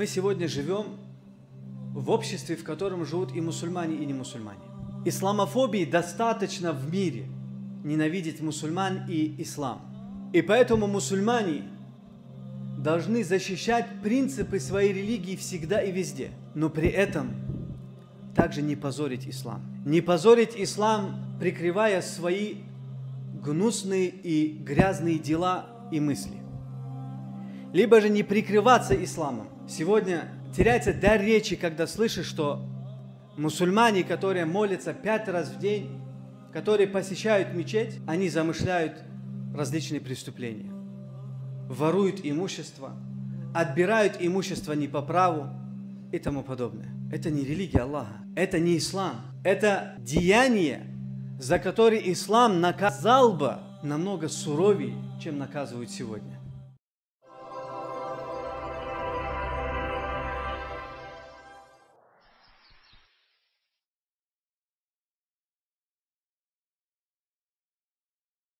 Мы сегодня живем в обществе, в котором живут и мусульмане, и не мусульмане. Исламофобии достаточно в мире ненавидеть мусульман и ислам. И поэтому мусульмане должны защищать принципы своей религии всегда и везде, но при этом также не позорить ислам. Не позорить ислам, прикрывая свои гнусные и грязные дела и мысли. Либо же не прикрываться исламом. Сегодня теряется дар речи, когда слышишь, что мусульмане, которые молятся пять раз в день, которые посещают мечеть, они замышляют различные преступления. Воруют имущество, отбирают имущество не по праву и тому подобное. Это не религия Аллаха, это не ислам. Это деяние, за которое ислам наказал бы намного суровее, чем наказывают сегодня.